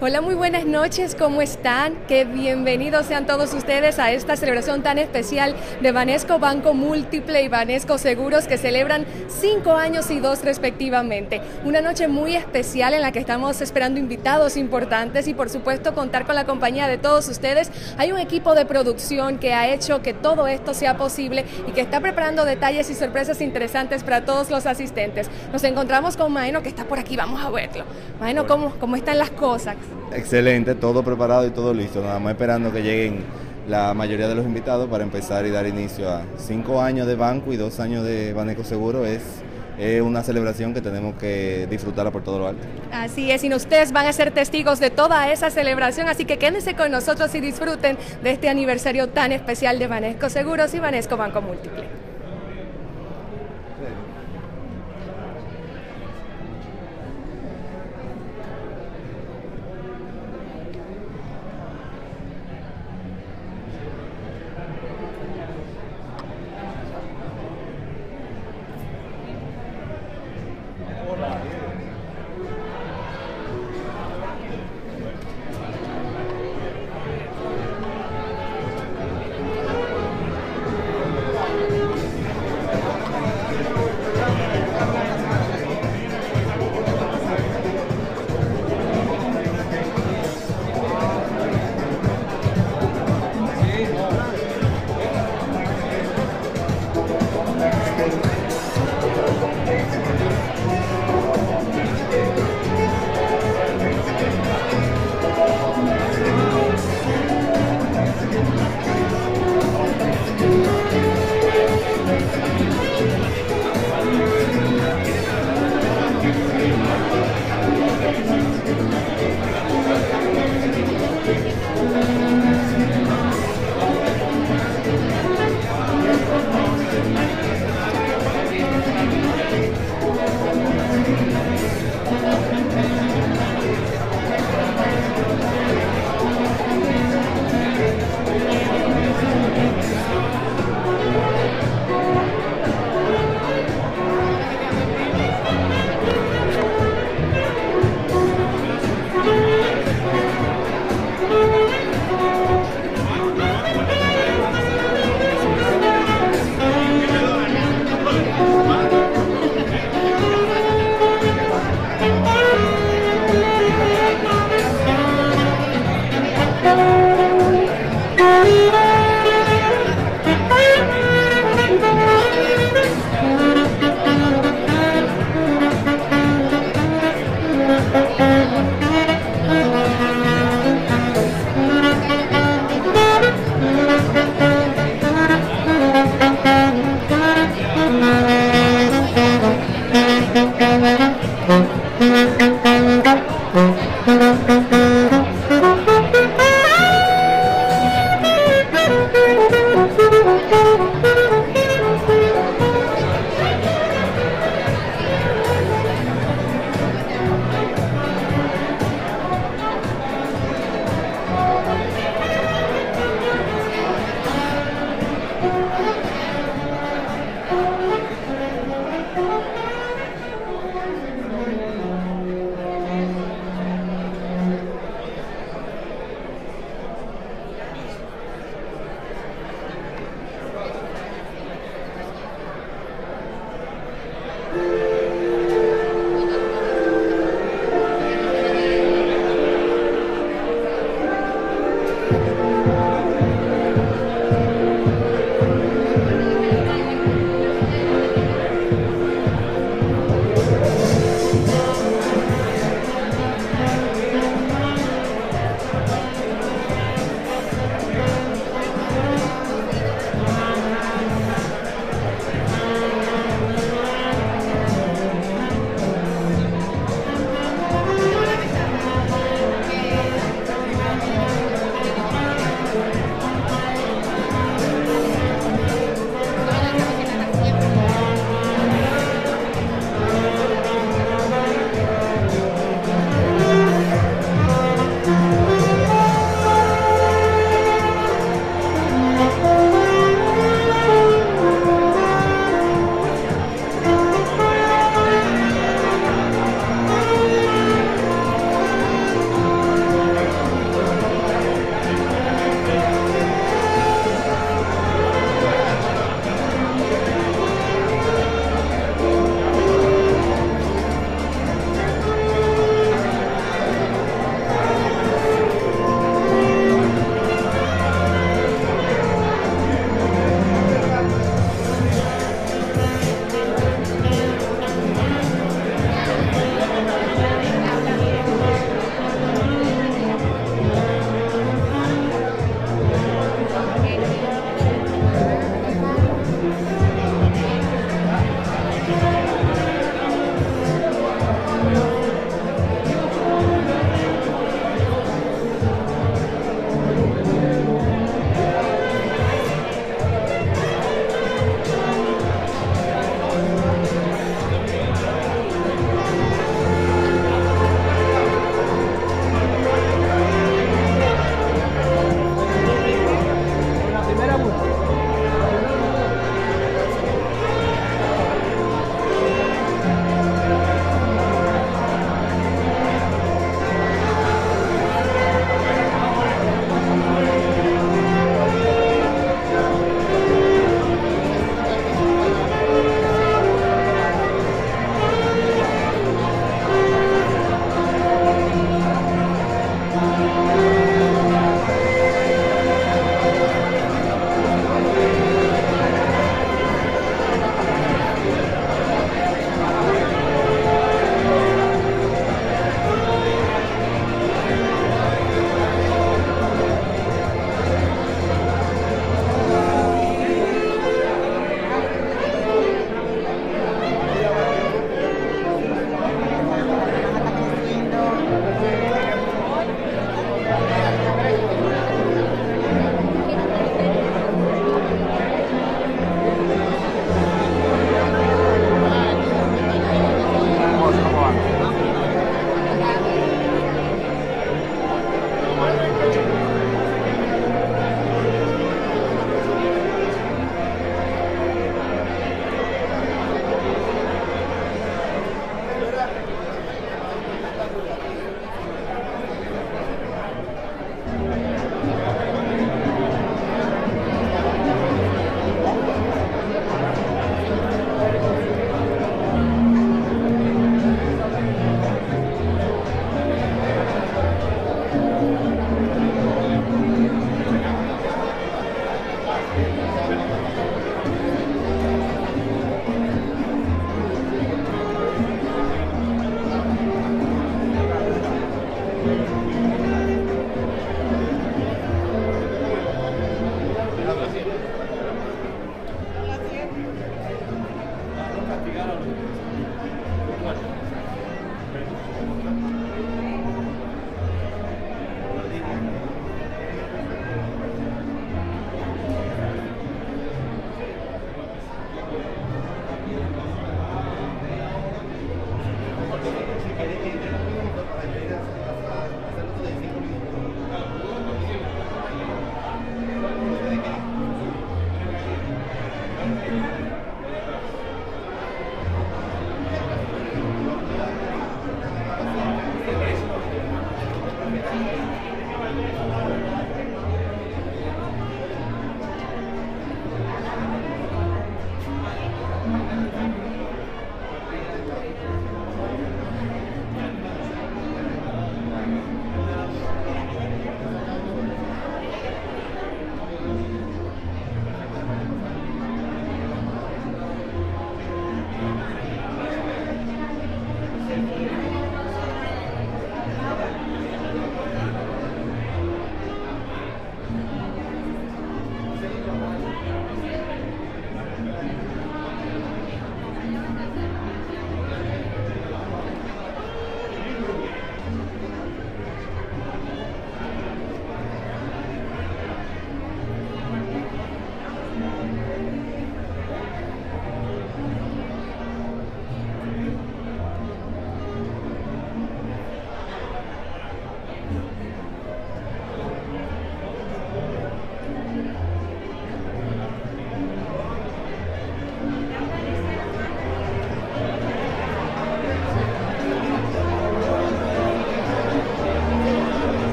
Hola, muy buenas noches, ¿cómo están? Qué bienvenidos sean todos ustedes a esta celebración tan especial de Banesco Banco Múltiple y Banesco Seguros que celebran cinco años y dos respectivamente. Una noche muy especial en la que estamos esperando invitados importantes y por supuesto contar con la compañía de todos ustedes. Hay un equipo de producción que ha hecho que todo esto sea posible y que está preparando detalles y sorpresas interesantes para todos los asistentes. Nos encontramos con Maeno que está por aquí, vamos a verlo. Maeno, ¿cómo, cómo están las cosas? Excelente, todo preparado y todo listo. Nada más esperando que lleguen la mayoría de los invitados para empezar y dar inicio a cinco años de banco y dos años de Baneco Seguro. Es, una celebración que tenemos que disfrutarla por todo lo alto. Así es, y ustedes van a ser testigos de toda esa celebración, así que quédense con nosotros y disfruten de este aniversario tan especial de Banesco Seguros y Banesco Banco Múltiple.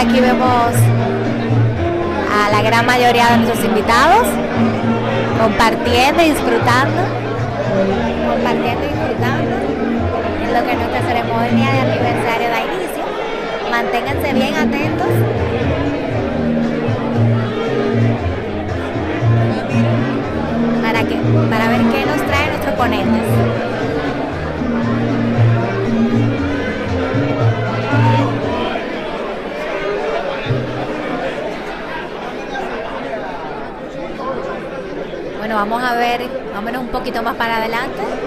Aquí vemos a la gran mayoría de nuestros invitados compartiendo y disfrutando, compartiendo y disfrutando en lo que nuestra ceremonia de aniversario da inicio. Manténganse bien atentos. Para, que, para ver qué nos trae nuestros ponentes. Bueno, vamos a ver, vámonos un poquito más para adelante.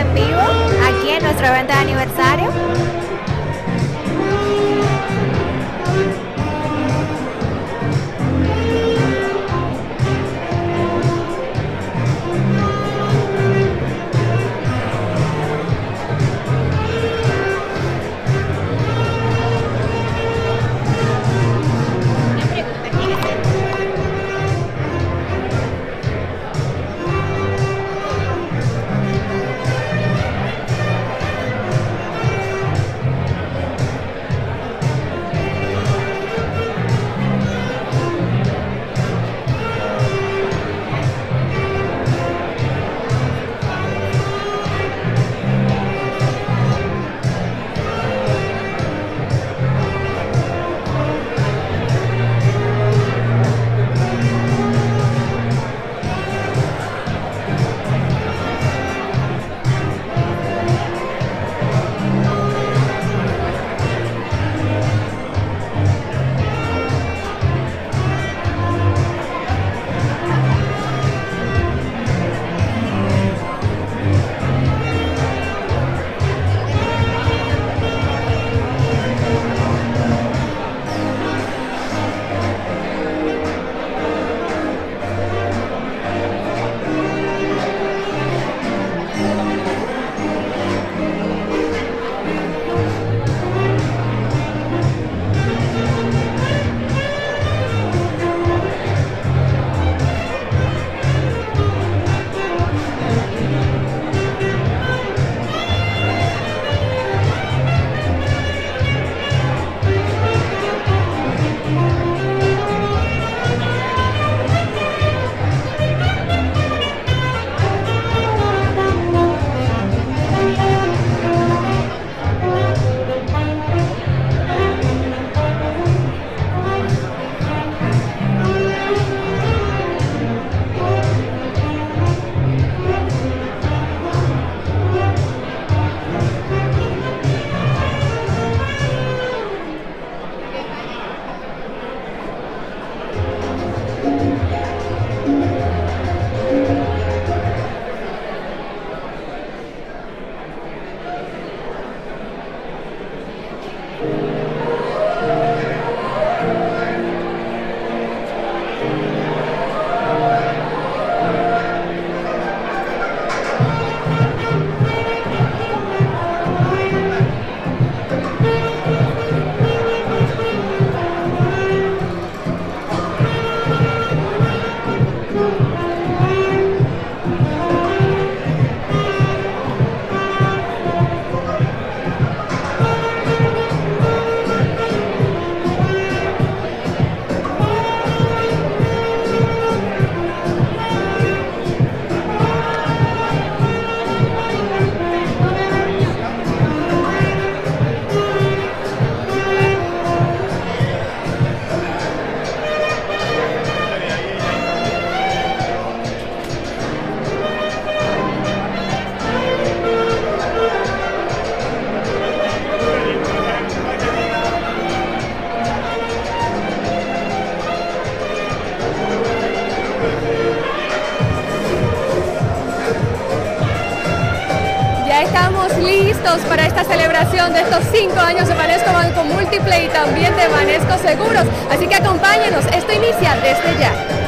en vivo aquí en nuestro evento de aniversario. Y también de Banesco Seguros. Así que acompáñenos, esto inicia desde ya.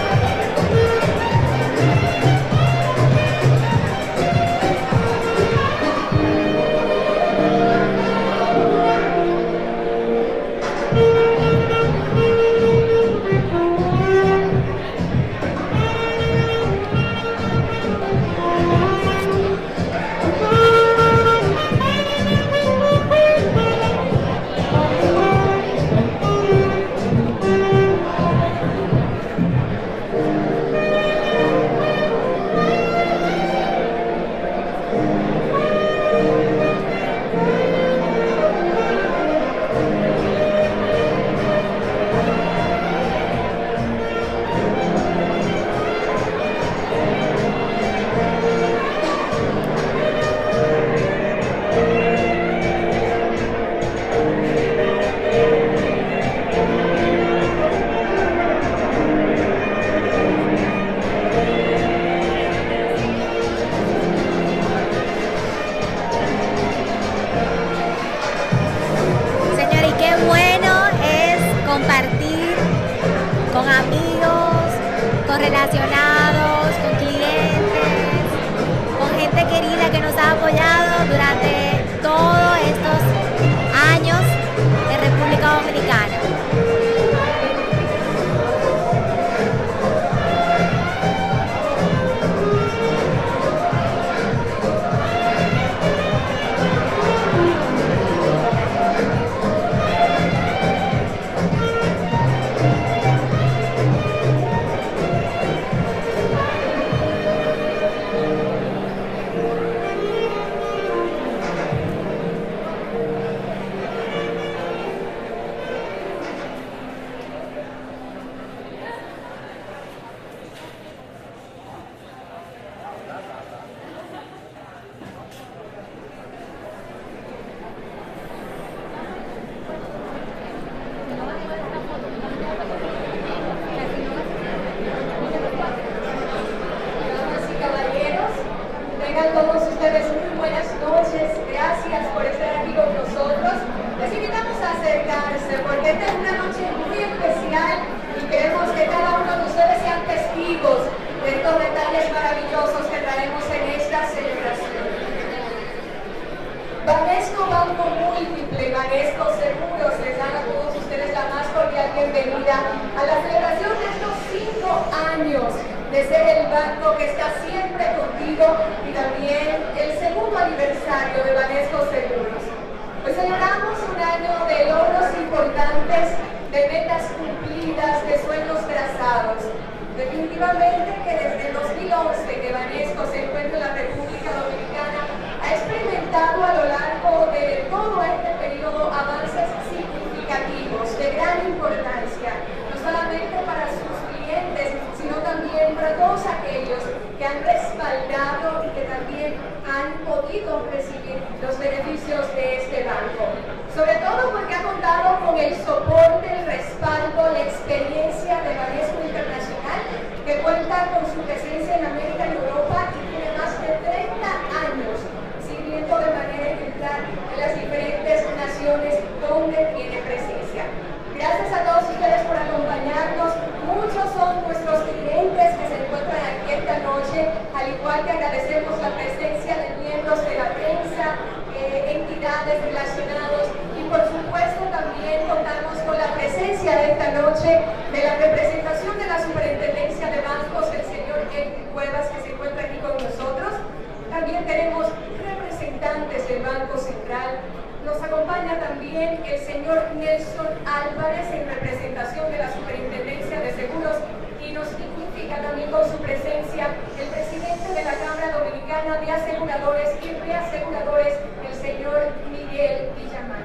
señor Nelson Álvarez en representación de la Superintendencia de Seguros y nos significa también con su presencia el presidente de la Cámara Dominicana de Aseguradores y Reaseguradores, el señor Miguel Villamán.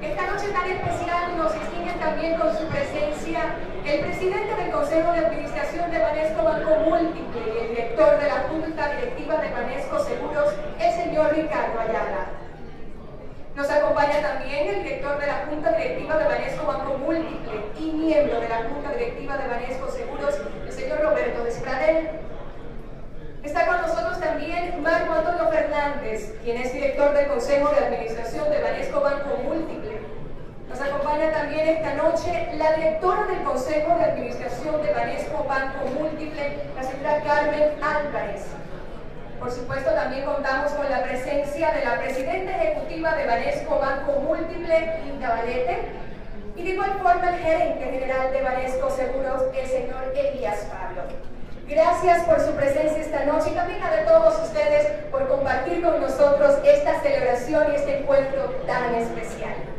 Esta noche tan especial nos distingue también con su presencia el presidente del Consejo de Administración de Banesco Banco Múltiple y el director de la Junta Directiva de Banesco Seguros, el señor Ricardo Ayala. Nos acompaña también el director de la Junta Directiva de Banesco Banco Múltiple y miembro de la Junta Directiva de Banesco Seguros, el señor Roberto Despradel. Está con nosotros también Marco Antonio Fernández, quien es director del Consejo de Administración de Banesco Banco Múltiple. Nos acompaña también esta noche la directora del Consejo de Administración de Banesco Banco Múltiple, la señora Carmen Álvarez. Por supuesto, también contamos con la presencia de la presidenta ejecutiva de Banesco Banco Múltiple, Linda Valete, y de igual forma el gerente general de Banesco Seguros, el señor Elías Pablo. Gracias por su presencia esta noche y también a todos ustedes por compartir con nosotros esta celebración y este encuentro tan especial.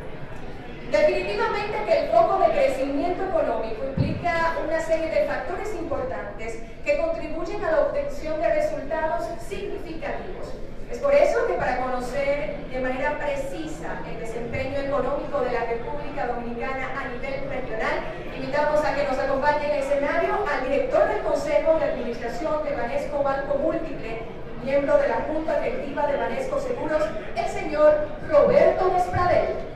Definitivamente que el foco de crecimiento económico implica una serie de factores importantes que contribuyen a la obtención de resultados significativos. Es por eso que para conocer de manera precisa el desempeño económico de la República Dominicana a nivel regional, invitamos a que nos acompañe en el escenario al director del Consejo de Administración de Banesco Banco Múltiple, miembro de la Junta Directiva de Banesco Seguros, el señor Roberto Despradel.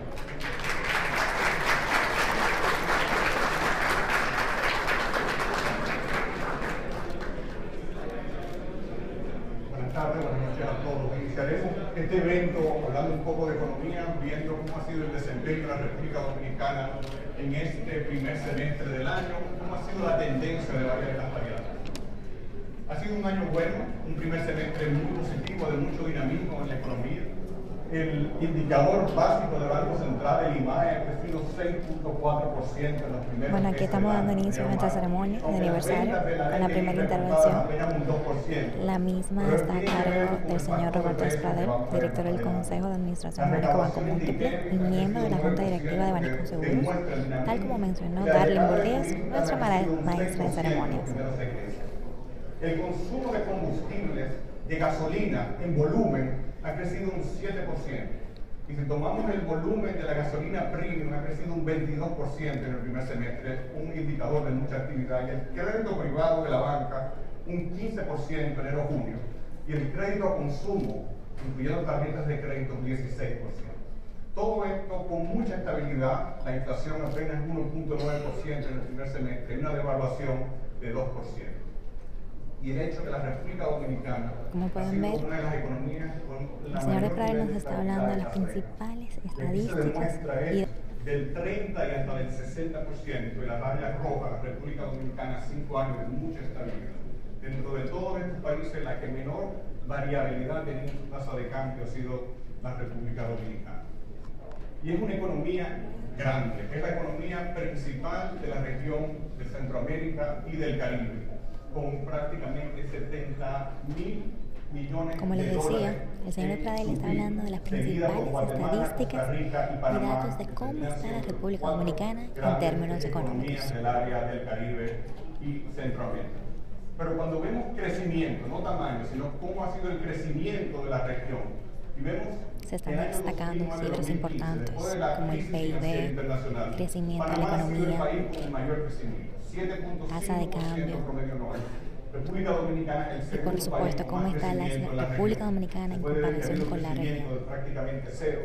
Este evento hablando un poco de economía, viendo cómo ha sido el desempeño de la República Dominicana en este primer semestre del año, cómo ha sido la tendencia de varias de las variables. Ha sido un año bueno, un primer semestre muy positivo, de mucho dinamismo en la economía el indicador básico del Banco Central, el IMAE, ha crecido 6.4% en los primeros Bueno, aquí estamos dando inicio a nuestra ceremonia de aniversario, a la primera intervención. La misma está a cargo del señor Roberto Esprader, director del Consejo de Administración de Baneco Banco Múltiple y miembro de la Junta Directiva de Baneco Seguros, tal como mencionó Darlene Burdías, nuestra maestra de ceremonias. El consumo de combustibles, de gasolina en volumen, ha crecido un 7%. Y si tomamos el volumen de la gasolina premium, ha crecido un 22% en el primer semestre, un indicador de mucha actividad. Y el crédito privado de la banca, un 15% en enero-junio. Y el crédito a consumo, incluyendo tarjetas de crédito, un 16%. Todo esto con mucha estabilidad, la inflación apenas 1.9% en el primer semestre y una devaluación de 2% y el hecho que la República Dominicana Como pueden ver, una de las economías con la el señor Efraín nos está hablando de las principales estadísticas y del 30 y hasta del 60% de la raya roja, la República Dominicana, cinco años de mucha estabilidad. Dentro de todos estos países, la que menor variabilidad tiene su tasa de cambio ha sido la República Dominicana. Y es una economía grande, es la economía principal de la región de Centroamérica y del Caribe con prácticamente 70 mil millones Como les decía, el señor Pradel está hablando de las principales estadísticas y datos de cómo está la República Dominicana en términos económicos. En el área del Caribe y Centroamérica. Pero cuando vemos crecimiento, no tamaño, sino cómo ha sido el crecimiento de la región, y vemos se están destacando cifras importantes como el PIB, crecimiento de la economía, tasa de cambio. Y por supuesto, cómo está la República Dominicana en comparación con la región. prácticamente cero,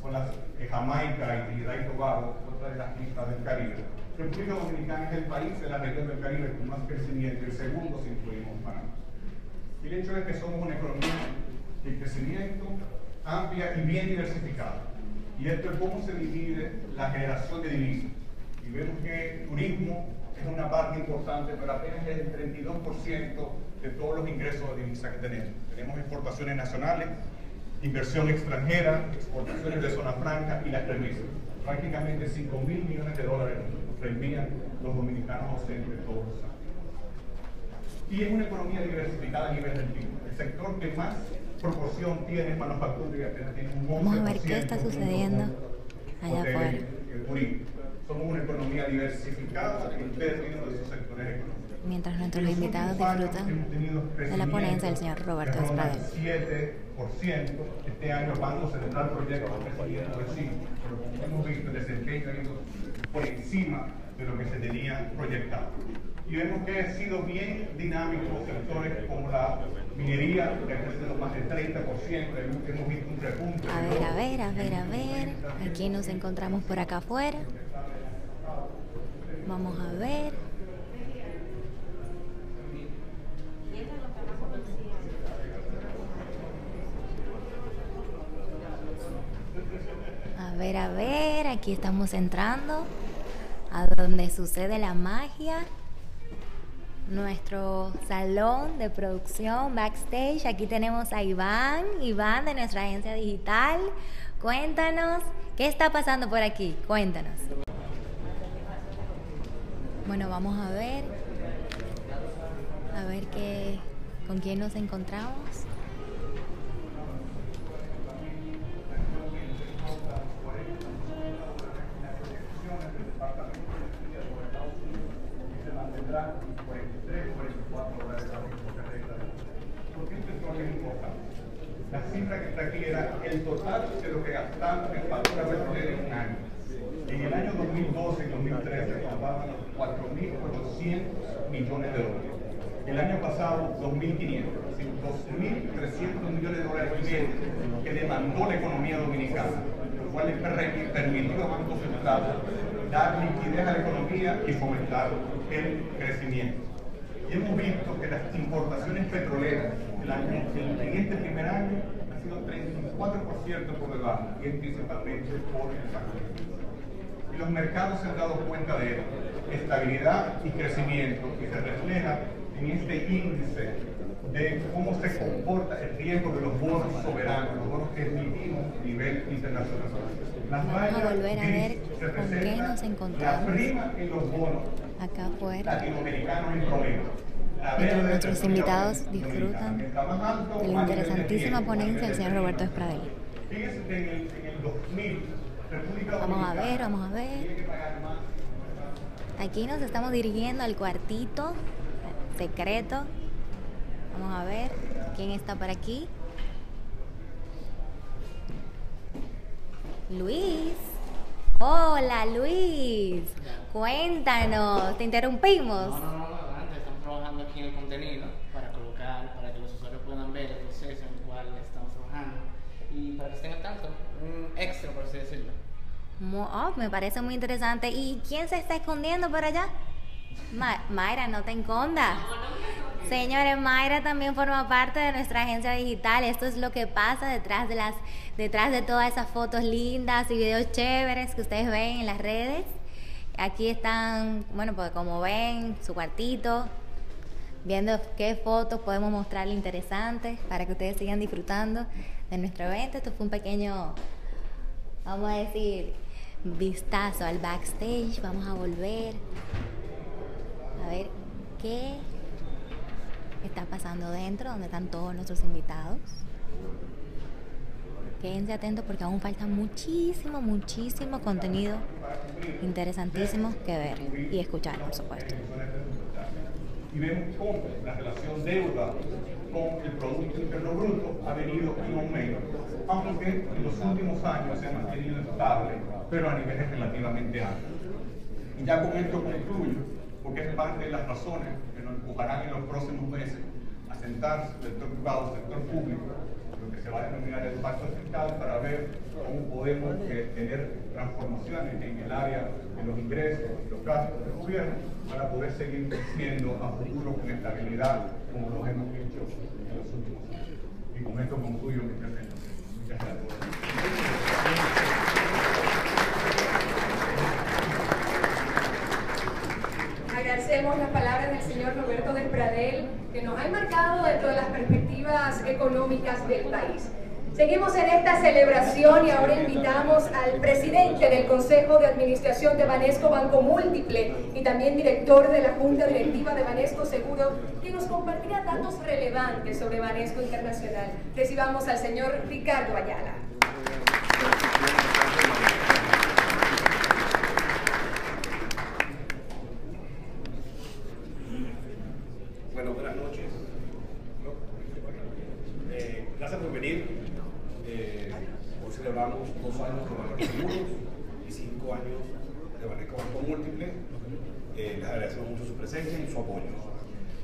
son las eh, Jamaica y Trinidad y Tobago, otras de las islas del Caribe. República Dominicana es el país de la región del Caribe con más crecimiento, el segundo si incluimos Panamá. Y el hecho es que somos una economía de crecimiento amplia y bien diversificada. Y esto es cómo se divide la generación de divisas. Y vemos que el turismo es una parte importante, pero apenas es el 32% de todos los ingresos de divisas que tenemos. Tenemos exportaciones nacionales, inversión extranjera, exportaciones de zona franca y las remesas. Prácticamente 5 mil millones de dólares reenvían los dominicanos docentes todos los años. Y es una economía diversificada a nivel del PIB. El sector que más proporción tiene manufactura y apenas tiene un 11%. Vamos a ver qué está sucediendo allá afuera somos una economía diversificada en términos de sus sectores económicos. Mientras nuestros invitados disfrutan de la ponencia del señor Roberto Espadel. 7%, este año el Banco Central proyecta un crecimiento de 5%, pero como hemos visto, el desempeño por encima de lo que se tenía proyectado. Y vemos que ha sido bien dinámico sectores como la minería, que ha crecido más del 30%, hemos visto un repunte. A ver, a ver, a ver, a ver, aquí nos encontramos por acá afuera. Vamos a ver. A ver, a ver, aquí estamos entrando a donde sucede la magia. Nuestro salón de producción, backstage. Aquí tenemos a Iván, Iván de nuestra agencia digital. Cuéntanos, ¿qué está pasando por aquí? Cuéntanos. Bueno, vamos a ver. A ver qué, con quién nos encontramos. La cifra que está aquí era el total de lo que gastamos en factura petrolera en un año. En el año 2012 y 2013 gastaban 4.800 millones de dólares. El año pasado, 2.500, 2.300 millones de dólares que demandó la economía dominicana, lo cual le permitió al Banco Central dar liquidez a la economía y fomentar el crecimiento. Y hemos visto que las importaciones petroleras en este primer año han sido 34% por debajo, y es principalmente por el sacrificio. Los mercados se han dado cuenta de estabilidad y crecimiento, que se refleja en este índice de cómo se comporta el riesgo de los bonos soberanos, los bonos que emitimos a nivel internacional. Las Vamos a volver a ver con qué nos encontramos. La prima en los bonos acá afuera. latinoamericanos en promedio. Mientras nuestros invitados disfrutan de la interesantísima ponencia del señor Roberto Espradel. Vamos a ver, vamos a ver. Aquí nos estamos dirigiendo al cuartito secreto. Vamos a ver quién está por aquí. Luis. Hola Luis. Cuéntanos, te interrumpimos. No, no, no, adelante, estamos trabajando aquí en el contenido para colocar, para que los usuarios puedan ver el proceso en el cual estamos trabajando y para que estén al tanto, un extra por así decirlo. Oh, me parece muy interesante. ¿Y quién se está escondiendo por allá? Mayra, no te encondas. Señores, Mayra también forma parte de nuestra agencia digital. Esto es lo que pasa detrás de las, detrás de todas esas fotos lindas y videos chéveres que ustedes ven en las redes. Aquí están, bueno, pues como ven, su cuartito, viendo qué fotos podemos mostrarle interesantes para que ustedes sigan disfrutando de nuestro evento. Esto fue un pequeño, vamos a decir, vistazo al backstage. Vamos a volver a ver qué está pasando dentro, donde están todos nuestros invitados. Quédense atentos porque aún falta muchísimo, muchísimo contenido interesantísimo que ver y escuchar, por supuesto. Y vemos cómo la relación deuda con el Producto Interno Bruto ha venido en aumento, aunque en los últimos años se ha mantenido estable, pero a niveles relativamente altos. Y ya con esto concluyo, porque es parte de las razones que nos empujarán en los próximos meses a sentarse sector privado, sector público, se va a denominar el pacto fiscal para ver cómo podemos eh, tener transformaciones en el área de los ingresos y los gastos del gobierno para poder seguir creciendo a futuro con estabilidad como lo hemos hecho en los últimos años. Y con esto concluyo mi presentación. Muchas gracias. Agradecemos las palabras del señor Roberto del Pradel, que nos ha enmarcado dentro de las perspectivas económicas del país. Seguimos en esta celebración y ahora invitamos al presidente del Consejo de Administración de Banesco Banco Múltiple y también director de la Junta Directiva de Banesco Seguro, que nos compartirá datos relevantes sobre Banesco Internacional. Recibamos al señor Ricardo Ayala. dos años de Banco Seguros y cinco años de Banesco Banco Múltiple. Eh, les agradecemos mucho su presencia y su apoyo.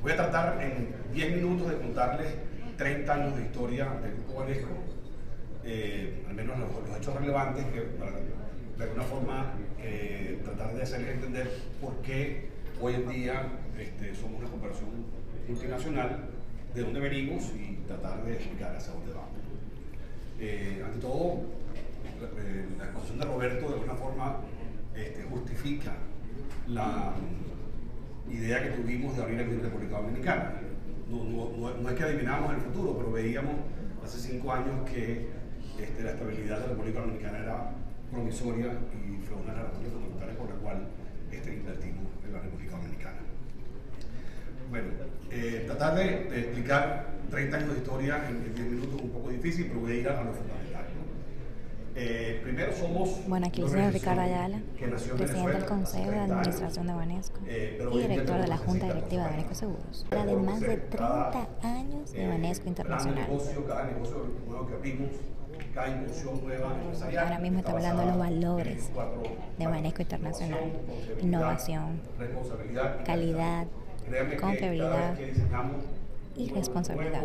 Voy a tratar en 10 minutos de contarles 30 años de historia del Grupo Banesco, eh, al menos los, hechos relevantes, que para de alguna forma eh, tratar de hacerles entender por qué hoy en día este, somos una corporación multinacional, de dónde venimos y tratar de explicar hacia dónde vamos. ante todo, eh, la exposición de Roberto de alguna forma este, justifica la idea que tuvimos de abrir aquí en República Dominicana. No, no, no, es que adivinamos el futuro, pero veíamos hace cinco años que este, la estabilidad de la República Dominicana era provisoria y fue una de las razones fundamentales por la cual este, invertimos en la República Dominicana. Bueno, eh, tratar de, explicar 30 años de historia en, 10 minutos es un poco difícil, pero voy a ir a, lo fundamental. Eh, primero somos. Bueno, aquí el señor Ricardo Ayala, presidente del Consejo de Administración de Banesco eh, y director de la Junta Directiva de Banesco Seguros. De más de 30 años de Banesco Internacional. cada negocio nuevo que abrimos, cada inversión nueva empresarial. Ahora mismo está hablando de los valores de Banesco Internacional: innovación, calidad confiabilidad y responsabilidad.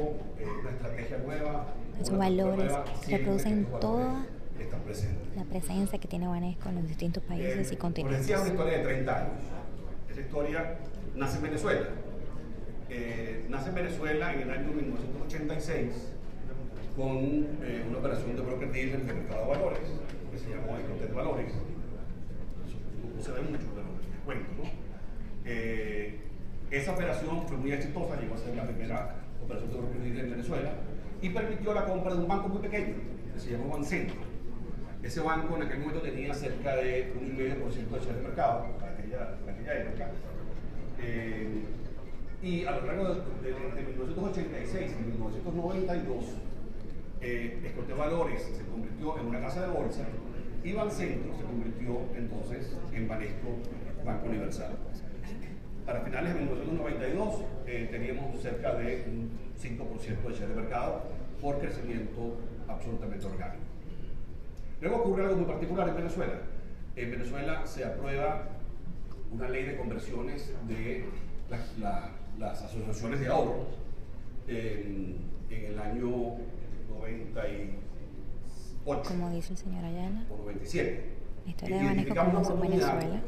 Esos valores reproducen toda la presencia que tiene Banesco en los distintos países y continentes. es una historia de 30 años. Esa historia nace en Venezuela. Eh, nace en Venezuela en el año 1986 con eh, una operación de broker dealer de mercado de valores que se llamó de Valores. No se ve mucho, pero les cuento, ¿no? Eh, esa operación fue muy exitosa, llegó a ser la primera operación de oportunidad en Venezuela y permitió la compra de un banco muy pequeño que se llamó Bancentro. Ese banco en aquel momento tenía cerca de un 1,5% de share de mercado para aquella, aquella época. Eh, y a lo largo de, 1986 y 1992, eh, Valores se convirtió en una casa de bolsa y Bancentro se convirtió entonces en Banesco Banco Universal. Para finales de 1992 eh, teníamos cerca de un 5% de share de mercado por crecimiento absolutamente orgánico. Luego ocurre algo muy particular en Venezuela. En Venezuela se aprueba una ley de conversiones de las asociaciones de ahorro en, en el año 98. Como dice el señor Ayala. O 97 la historia de Banesco comenzó en Venezuela,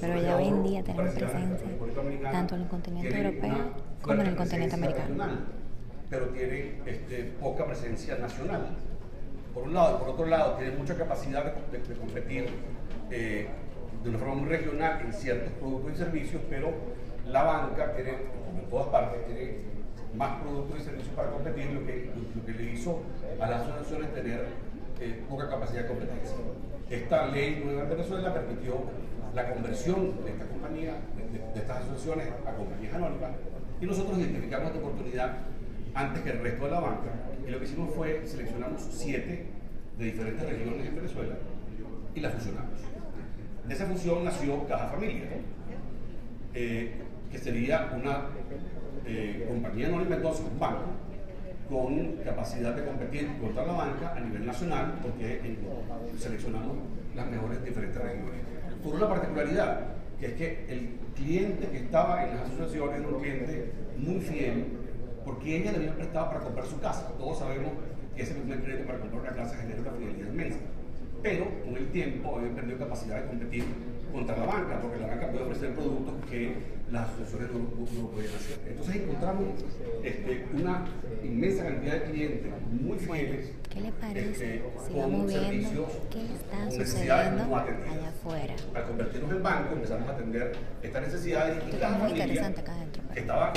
pero ya hoy en día tenemos presencia tanto en el continente europeo como en el continente americano. Pero tiene este, poca presencia nacional. Por un lado, por otro lado, tiene mucha capacidad de, competir eh, de una forma muy regional en ciertos productos y servicios, pero la banca tiene, como en todas partes, tiene más productos y servicios para competir, lo que, lo que le hizo a las asociaciones tener eh, poca capacidad de competencia. Esta ley nueva en Venezuela permitió la conversión de esta compañía, de, estas asociaciones a compañías anónimas, y nosotros identificamos esta oportunidad antes que el resto de la banca, y lo que hicimos fue seleccionamos siete de diferentes regiones en Venezuela y las fusionamos. De esa fusión nació Caja Familia, eh, que sería una eh, compañía anónima, entonces un banco, con capacidad de competir contra la banca a nivel nacional, porque seleccionamos las mejores diferentes regiones. Por una particularidad, que es que el cliente que estaba en las asociaciones era un cliente muy fiel, porque ella le había prestado para comprar su casa. Todos sabemos que ese primer crédito para comprar una casa genera una fidelidad inmensa. Pero con el tiempo había perdido capacidad de competir contra la banca, porque la banca puede ofrecer productos que las asociaciones no, no, podían hacer. Entonces encontramos este, una inmensa cantidad de clientes muy fieles. ¿Qué le parece este, vamos viendo qué está sucediendo allá afuera? Al convertirnos en banco empezamos a atender estas necesidades y cada muy interesante acá Estaba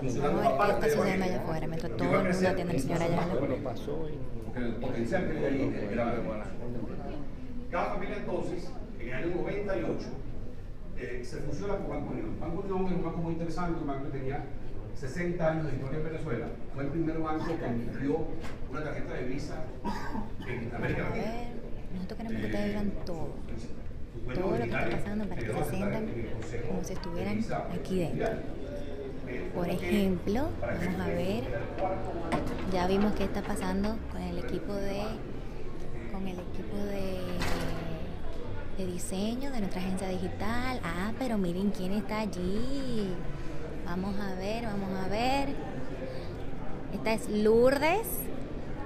funcionando una parte ¿Qué está sucediendo allá afuera? Mientras todo el mundo atiende al señor allá. Porque el potencial que ahí era Cada familia entonces en el año 98 eh, se fusiona con Banco Unión. Banco Unión es un banco muy interesante, un banco que tenía 60 años de historia en Venezuela. Fue el primer banco que emitió una tarjeta de visa en América Latina. Nosotros queremos que ustedes vean todo. Todo lo que está pasando para que se sientan como si estuvieran aquí dentro. Por ejemplo, vamos a ver, ya vimos qué está pasando con el equipo de con el equipo de de diseño de nuestra agencia digital. Ah, pero miren quién está allí. Vamos a ver, vamos a ver. Esta es Lourdes.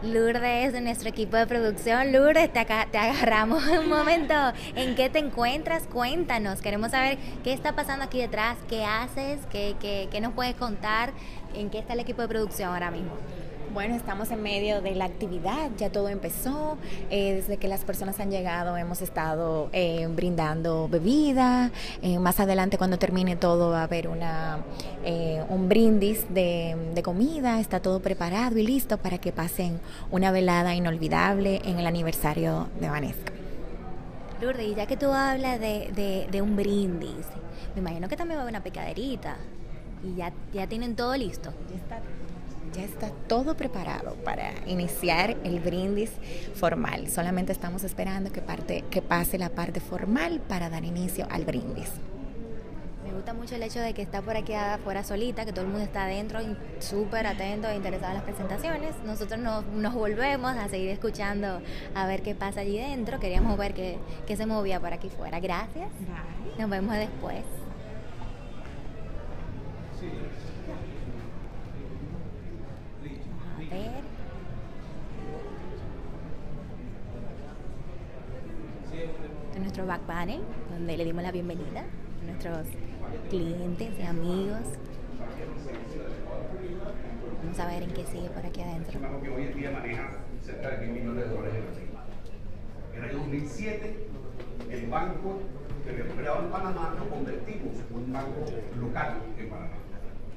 Lourdes de nuestro equipo de producción. Lourdes, te, te agarramos un momento. ¿En qué te encuentras? Cuéntanos. Queremos saber qué está pasando aquí detrás, qué haces, qué, qué, qué nos puedes contar, en qué está el equipo de producción ahora mismo. Bueno, estamos en medio de la actividad, ya todo empezó, eh, desde que las personas han llegado hemos estado eh, brindando bebida, eh, más adelante cuando termine todo va a haber una, un brindis de, de, comida, está todo preparado y listo para que pasen una velada inolvidable en el aniversario de Vanessa. Lourdes, y ya que tú hablas de, de, de un brindis, me imagino que también va a haber una pecaderita y ya, ya tienen todo listo. Ya está ya está todo preparado para iniciar el brindis formal. Solamente estamos esperando que, parte, que pase la parte formal para dar inicio al brindis. Me gusta mucho el hecho de que está por aquí afuera solita, que todo el mundo está adentro súper atento e interesado en las presentaciones. Nosotros nos, nos, volvemos a seguir escuchando a ver qué pasa allí dentro. Queríamos ver qué, qué se movía por aquí fuera. Gracias. Nos vemos después. Este nuestro back panel, donde le dimos la bienvenida a nuestros clientes y amigos. Vamos a ver en qué sigue por aquí adentro. Que hoy en día maneja cerca de mil millones de dólares en activos. En el año 2007, el banco que había operado en Panamá lo convertimos en un banco local en Panamá.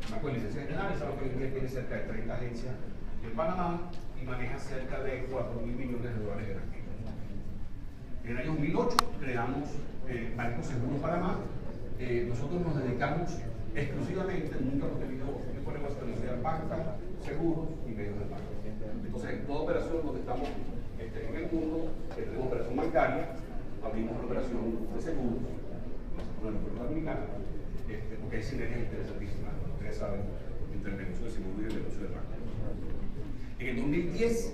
Un banco de licencia general, es algo que hoy en día tiene cerca de 30 agencias en Panamá y maneja cerca de 4 mil millones de dólares en activos. En el año 2008 creamos eh, Banco Seguro Panamá. Eh, nosotros nos dedicamos exclusivamente, nunca hemos tenido de negocio banca, seguros y medios de pago. Entonces, en toda operación donde estamos este, en el mundo, tenemos operación bancaria, abrimos una operación de seguros, este, porque hay sinergias interesantísimas, ustedes saben, entre el negocio de seguro y el negocio de banco. En el 2010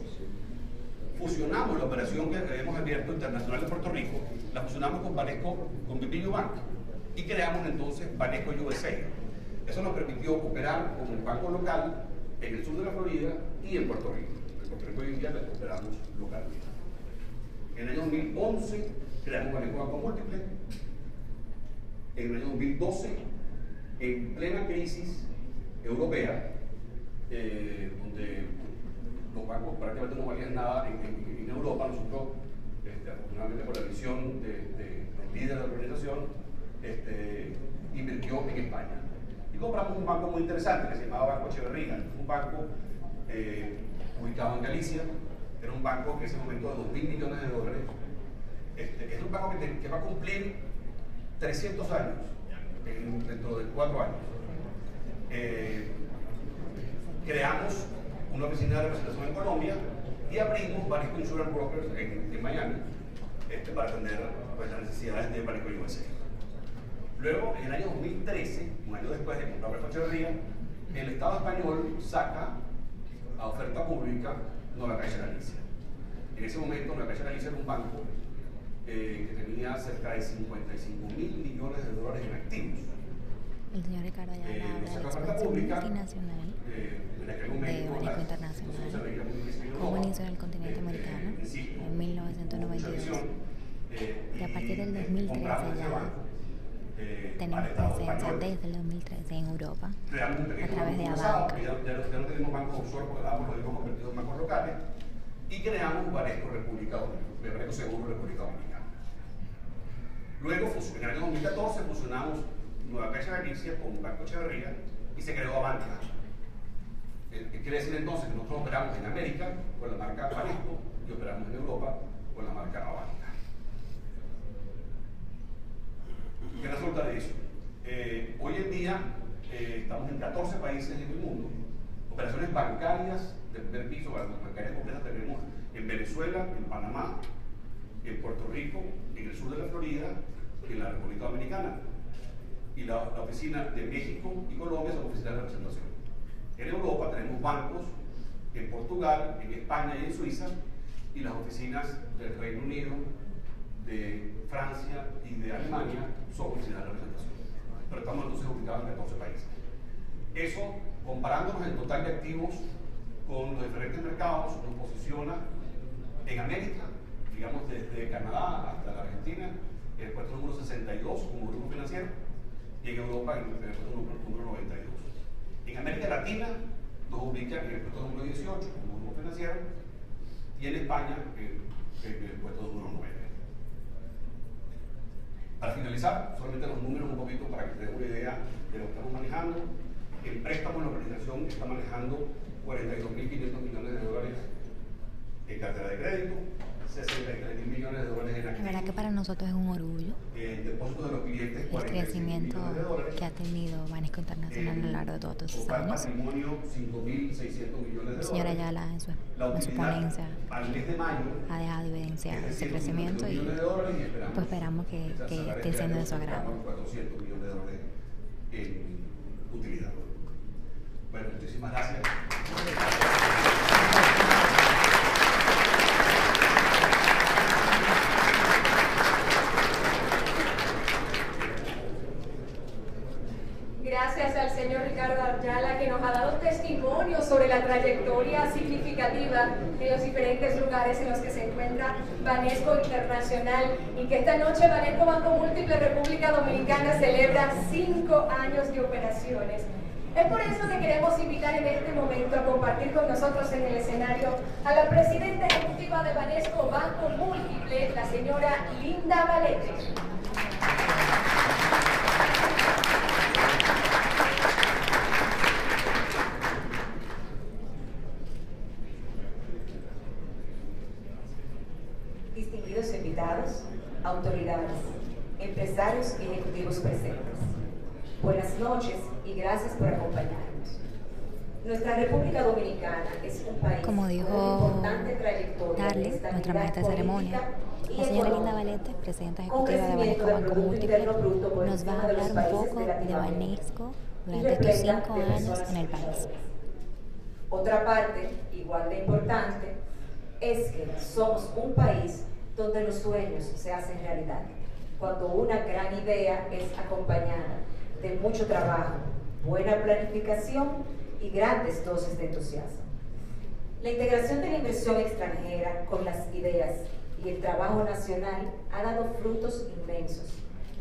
fusionamos la operación que habíamos abierto internacional de Puerto Rico, la fusionamos con Banesco, con Pepillo Bank y creamos entonces Banesco USA. Eso nos permitió operar con el banco local en el sur de la Florida y en Puerto Rico. En Puerto Rico hoy en día operamos localmente. En el año 2011 creamos Banesco Banco Múltiple. En el año 2012, en plena crisis europea, eh, donde los bancos prácticamente no valían nada en, Europa. Nosotros, este, afortunadamente por la visión de, los líderes de la organización, este, invirtió en España. Y compramos un banco muy interesante que se llamaba Banco Echeverría. un banco eh, ubicado en Galicia, era un banco que en ese momento de 2 mil millones de dólares. Este, es un banco que, va a cumplir 300 años dentro de cuatro años. Eh, creamos una oficina de representación en Colombia y abrimos varios insurance brokers en, en Miami este, para atender pues, las necesidades de Banisco USA. Luego, en el año 2013, un año después de comprar la Echeverría, el Estado español saca a oferta pública Nueva Caixa Galicia. En ese momento, Nueva Caixa Galicia era un banco eh, que tenía cerca de 55 mil millones de dólares en activos. El señor Ricardo ya eh, la expansión multinacional. Eh, de Baneco Internacional, como inicio en el continente americano en 1992. Y a partir del 2013 ya tenemos presencia desde el 2013 en Europa a través de Abanca. Ya, no tenemos bancos offshore porque lo hemos convertido en bancos locales y creamos Banesco República Dominicana, Banesco Seguro República Dominicana. Luego, en el año 2014, fusionamos Nueva Caixa Galicia con Banco Echeverría y se creó Abanca ¿Qué quiere decir entonces que nosotros operamos en América con la marca Banesco y operamos en Europa con la marca Avanca. ¿Qué resulta de eso? Eh, hoy en día eh, estamos en 14 países en el mundo. Operaciones bancarias de primer piso, bancarias completas tenemos en Venezuela, en Panamá, en Puerto Rico, en el sur de la Florida y en la República Dominicana. Y la, la oficina de México y Colombia son oficinas de representación. En Europa tenemos bancos en Portugal, en España y en Suiza, y las oficinas del Reino Unido, de Francia y de Alemania son oficinas de representación. Pero estamos entonces ubicados en 14 países. Eso, comparándonos el total de activos con los diferentes mercados, nos posiciona en América, digamos desde Canadá hasta la Argentina, en el puesto número 62 como grupo financiero, y en Europa en el puesto número 92. En América Latina nos ubica en el puesto número 18 como grupo financiero y en España en, el puesto número 9. Para finalizar, solamente los números un poquito para que te den una idea de lo que estamos manejando. En la organización está manejando 42.500 millones de dólares en cartera de crédito, 63 mil millones de dólares en La verdad que para nosotros es un orgullo el depósito de los clientes, el crecimiento que ha tenido Banesco Internacional a lo largo de todos estos años. patrimonio, 5.600 millones de El señor Ayala en su, en su ponencia ha dejado evidencia ese crecimiento y pues esperamos que, que esté siendo de su agrado. 400 millones de dólares en utilidad. Bueno, muchísimas. Gracias al señor Ricardo Ayala que nos ha dado testimonio sobre la trayectoria significativa en los diferentes lugares en los que se encuentra Banesco Internacional y que esta noche Banesco Banco Múltiple República Dominicana celebra cinco años de operaciones. Es por eso que queremos invitar en este momento a compartir con nosotros en el escenario a la presidenta ejecutiva de Banesco Banco Múltiple, la señora Linda Valete. Distinguidos invitados, autoridades, empresarios y ejecutivos presentes. Buenas noches y gracias por acompañarnos. Nuestra República Dominicana es un país Como dijo Darle, nuestra maestra de ceremonia, la señora Linda Valete, presidenta ejecutiva de Banesco Banco Múltiple, nos va a hablar un poco de Banesco durante estos cinco años en el país. Otra parte, igual de importante, es que somos un país donde los sueños se hacen realidad, cuando una gran idea es acompañada de mucho trabajo, buena planificación y grandes dosis de entusiasmo. La integración de la inversión extranjera con las ideas y el trabajo nacional ha dado frutos inmensos.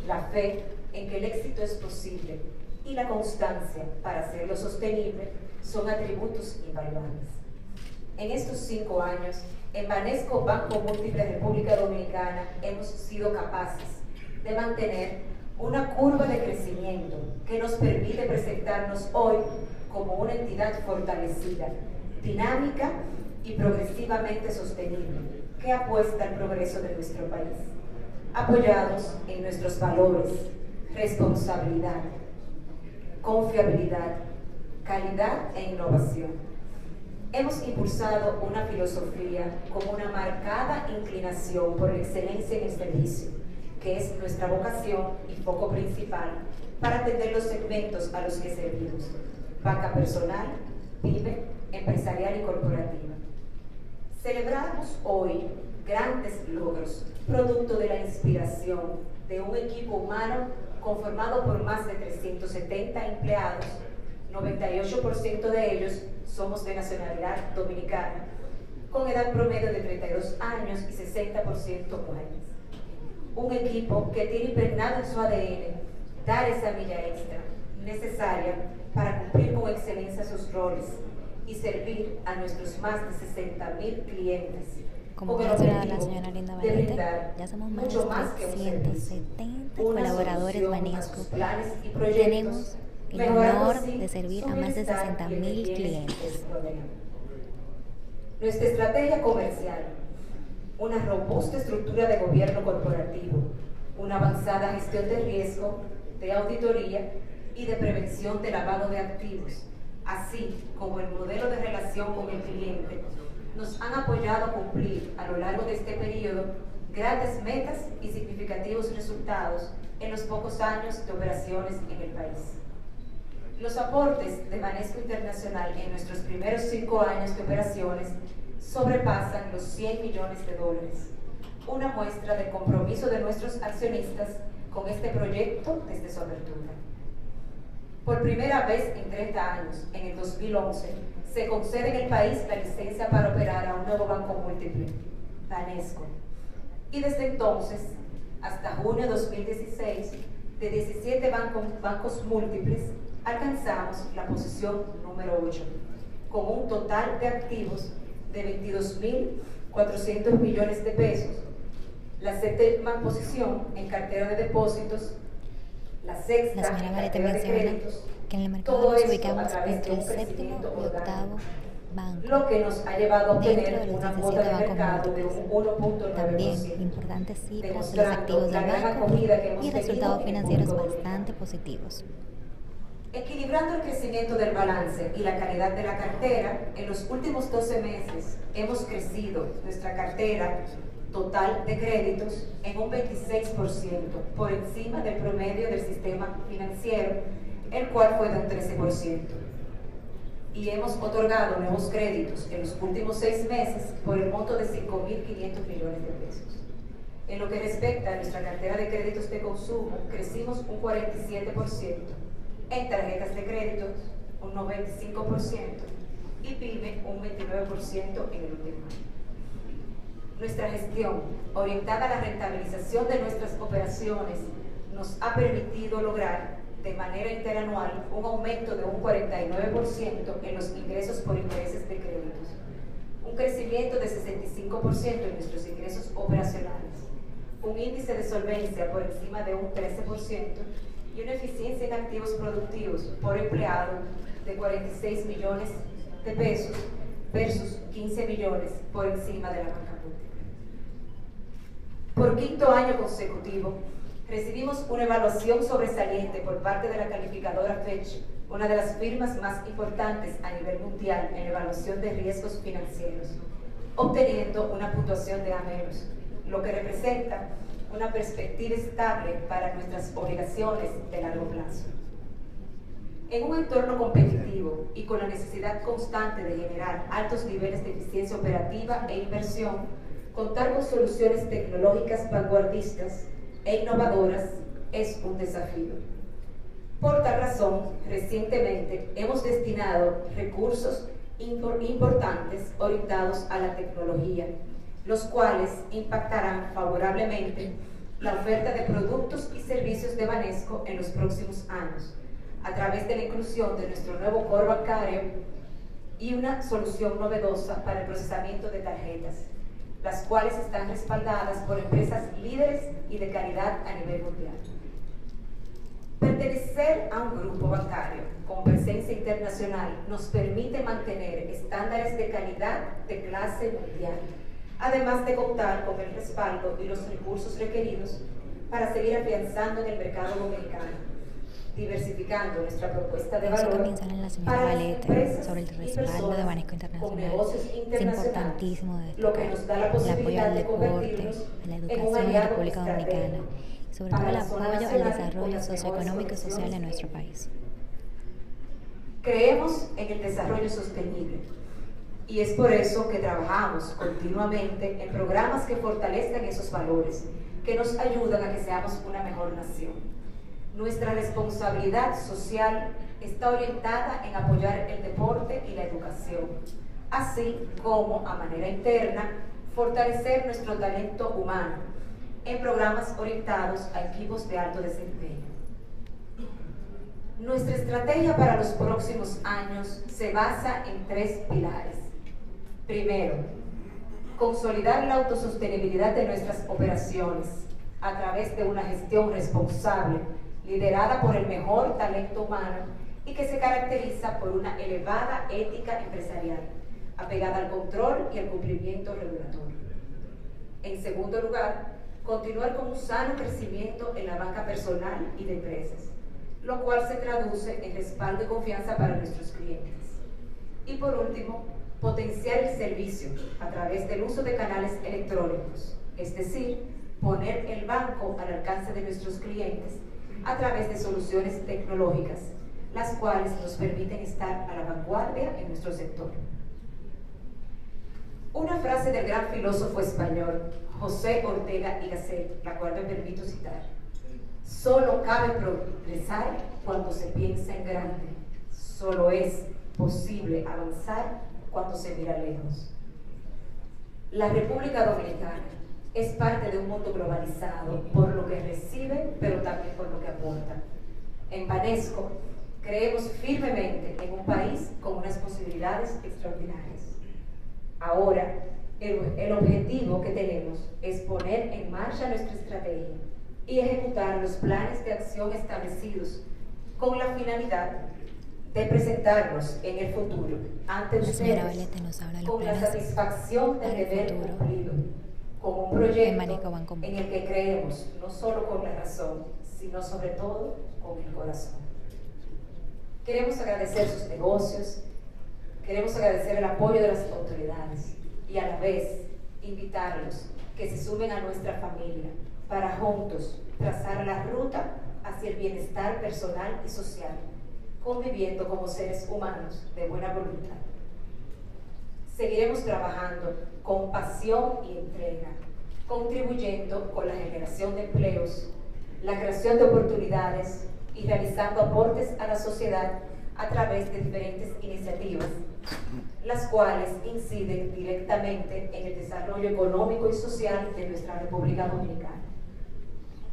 La fe en que el éxito es posible y la constancia para hacerlo sostenible son atributos invaluables. En estos cinco años, en Banesco Banco Múltiple República Dominicana hemos sido capaces de mantener una curva de crecimiento que nos permite presentarnos hoy como una entidad fortalecida, dinámica y progresivamente sostenible, que apuesta al progreso de nuestro país, apoyados en nuestros valores, responsabilidad, confiabilidad, calidad e innovación. Hemos impulsado una filosofía con una marcada inclinación por la excelencia en el servicio, que es nuestra vocación y foco principal para atender los segmentos a los que servimos, banca personal, pyme, empresarial y corporativa. Celebramos hoy grandes logros, producto de la inspiración de un equipo humano conformado por más de 370 empleados, 98% de ellos somos de nacionalidad dominicana, con edad promedio de 32 años y 60% mujeres. Un equipo que tiene impregnado en su ADN dar esa milla extra necesaria para cumplir con excelencia sus roles y servir a nuestros más de 60 mil clientes. Como con el menciona la señora Linda Valente, ya somos más de más que un servicio, 370 una colaboradores Banesco. Tenemos el honor de servir a más de bienestar 60 y el de mil quienes clientes. les rodean. Nuestra estrategia comercial, una robusta estructura de gobierno corporativo, una avanzada gestión de riesgo, de auditoría y de prevención de lavado de activos, así como el modelo de relación con el cliente, nos han apoyado a cumplir a lo largo de este periodo grandes metas y significativos resultados en los pocos años de operaciones en el país. Los aportes de Banesco Internacional en nuestros primeros cinco años de operaciones sobrepasan los 100 millones de dólares, una muestra del compromiso de nuestros accionistas con este proyecto desde su apertura. Por primera vez en 30 años, en el 2011, se concede en el país la licencia para operar a un nuevo banco múltiple, Banesco. Y desde entonces, hasta junio de 2016, de 17 bancos, bancos múltiples, alcanzamos la posición número 8. con un total de activos de 22.400 millones de pesos. La séptima posición en cartera de depósitos, la sexta la en cartera de créditos, que en el mercado nos ubicamos entre el séptimo y octavo banco. lo que nos ha llevado a obtener de los una 17 cuota de bancos mercado de un 1.9%. También importantes cifras de los activos del banco y resultados financieros bastante positivos. Equilibrando el crecimiento del balance y la calidad de la cartera, en los últimos 12 meses hemos crecido nuestra cartera total de créditos en un 26% por encima del promedio del sistema financiero, el cual fue de un 13%. Y hemos otorgado nuevos créditos en los últimos seis meses por el monto de 5.500 millones de pesos. En lo que respecta a nuestra cartera de créditos de consumo, crecimos un 47%, en tarjetas de créditos un 95% y PYME un 29% en el último año. Nuestra gestión, orientada a la rentabilización de nuestras operaciones, nos ha permitido lograr de manera interanual un aumento de un 49% en los ingresos por intereses de créditos, un crecimiento de 65% en nuestros ingresos operacionales, un índice de solvencia por encima de un 13% y una eficiencia en activos productivos por empleado de 46 millones de pesos versus 15 millones por encima de la banca. Por quinto año consecutivo, recibimos una evaluación sobresaliente por parte de la calificadora Fetch, una de las firmas más importantes a nivel mundial en evaluación de riesgos financieros, obteniendo una puntuación de A-, lo que representa una perspectiva estable para nuestras obligaciones de largo plazo. En un entorno competitivo y con la necesidad constante de generar altos niveles de eficiencia operativa e inversión, contar con soluciones tecnológicas vanguardistas e innovadoras es un desafío. Por tal razón, recientemente hemos destinado recursos importantes orientados a la tecnología, los cuales impactarán favorablemente la oferta de productos y servicios de Banesco en los próximos años, a través de la inclusión de nuestro nuevo core bancario y una solución novedosa para el procesamiento de tarjetas, las cuales están respaldadas por empresas líderes y de calidad a nivel mundial. Pertenecer a un grupo bancario con presencia internacional nos permite mantener estándares de calidad de clase mundial, además de contar con el respaldo y los recursos requeridos para seguir afianzando en el mercado dominicano, diversificando nuestra propuesta de valor comienza en la señora sobre el respaldo de Banesco Internacional. Es importantísimo destacar el apoyo al de deporte, a la educación en la República Dominicana y sobre todo el apoyo al desarrollo socioeconómico y social de nuestro país. Creemos en el desarrollo sostenible y es por eso que trabajamos continuamente en programas que fortalezcan esos valores, que nos ayudan a que seamos una mejor nación. Nuestra responsabilidad social está orientada en apoyar el deporte y la educación, así como, a manera interna, fortalecer nuestro talento humano en programas orientados a equipos de alto desempeño. Nuestra estrategia para los próximos años se basa en tres pilares. Primero, consolidar la autosostenibilidad de nuestras operaciones a través de una gestión responsable, liderada por el mejor talento humano y que se caracteriza por una elevada ética empresarial, apegada al control y al cumplimiento regulatorio. En segundo lugar, continuar con un sano crecimiento en la banca personal y de empresas, lo cual se traduce en respaldo y confianza para nuestros clientes. Y por último, potenciar el servicio a través del uso de canales electrónicos, es decir, poner el banco al alcance de nuestros clientes a través de soluciones tecnológicas, las cuales nos permiten estar a la vanguardia en nuestro sector. Una frase del gran filósofo español José Ortega y Gasset, la cual me permito citar. Solo cabe progresar cuando se piensa en grande. Solo es posible avanzar cuando se mira lejos. La República Dominicana es parte de un mundo globalizado por lo que recibe, pero también por lo que aporta. En Banesco Creemos firmemente en un país con unas posibilidades extraordinarias. Ahora, el, el, objetivo que tenemos es poner en marcha nuestra estrategia y ejecutar los planes de acción establecidos con la finalidad de presentarnos en el futuro ante ustedes con la satisfacción de deber cumplido, con un proyecto en el que creemos no solo con la razón, sino sobre todo con el corazón. Queremos agradecer sus negocios, queremos agradecer el apoyo de las autoridades y a la vez invitarlos que se sumen a nuestra familia para juntos trazar la ruta hacia el bienestar personal y social conviviendo como seres humanos de buena voluntad. Seguiremos trabajando con pasión y entrega, contribuyendo con la generación de empleos, la creación de oportunidades y realizando aportes a la sociedad a través de diferentes iniciativas, las cuales inciden directamente en el desarrollo económico y social de nuestra República Dominicana.